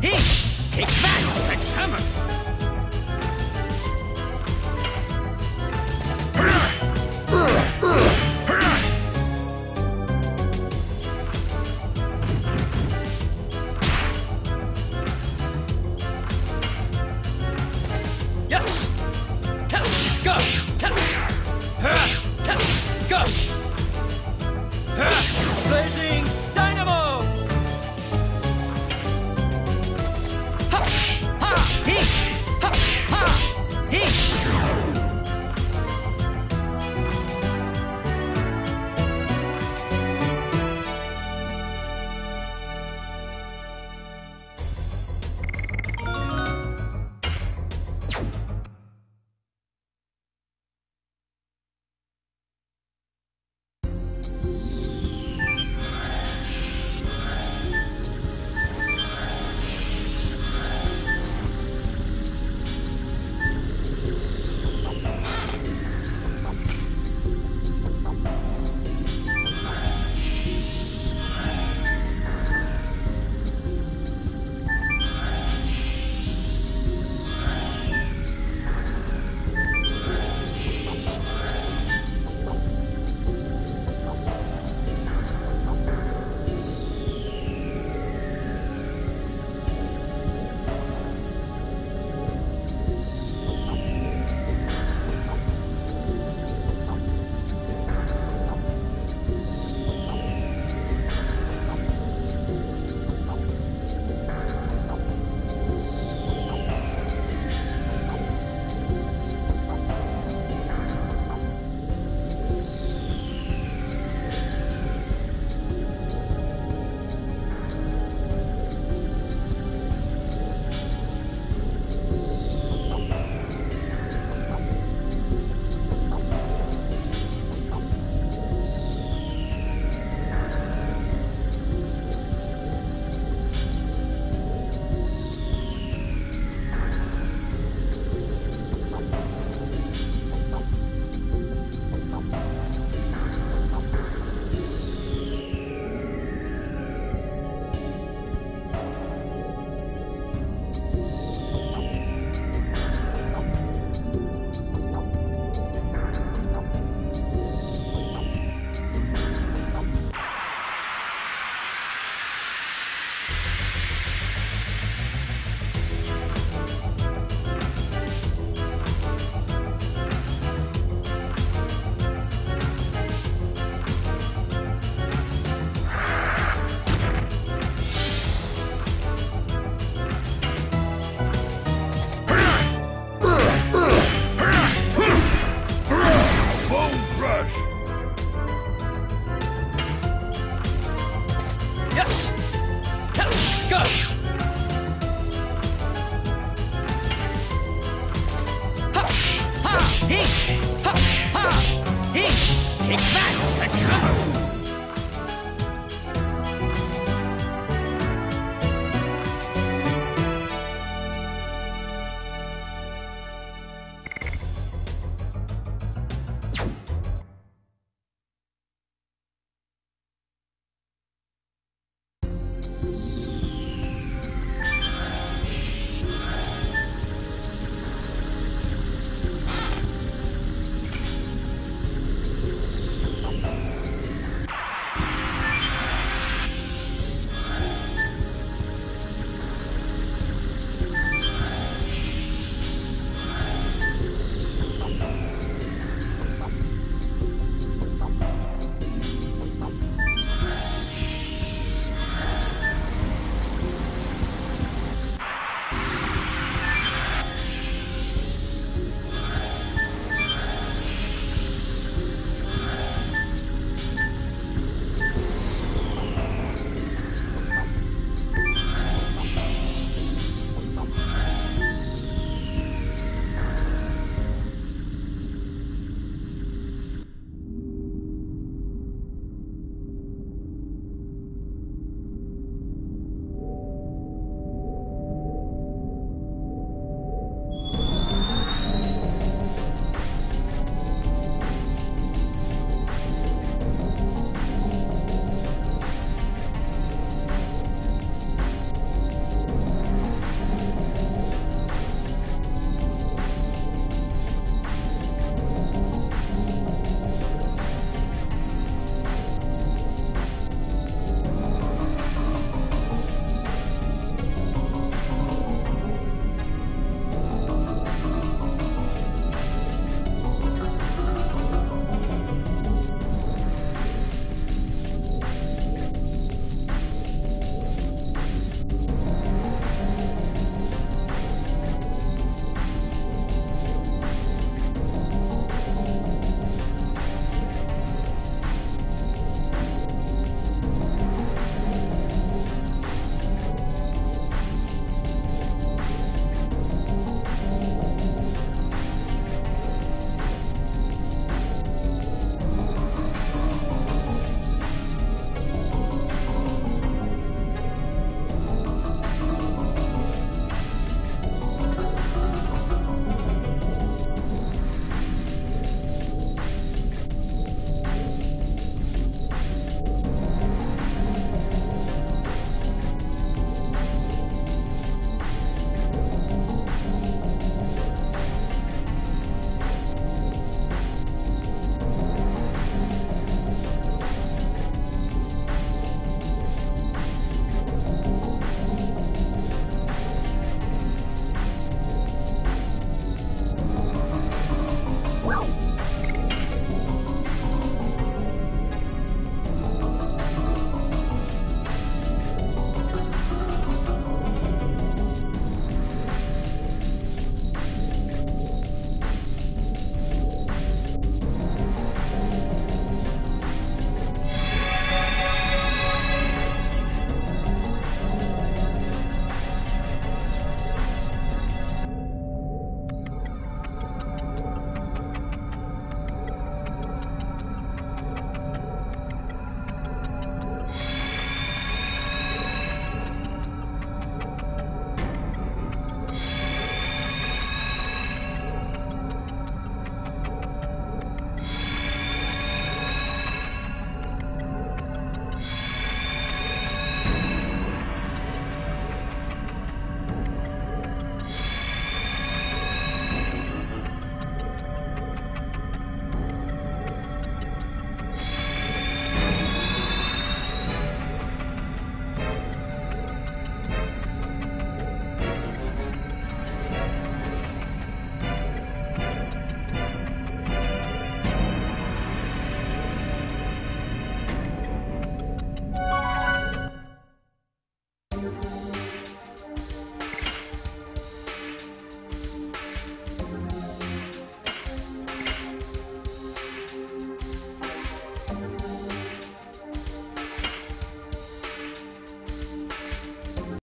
Hey, Take that!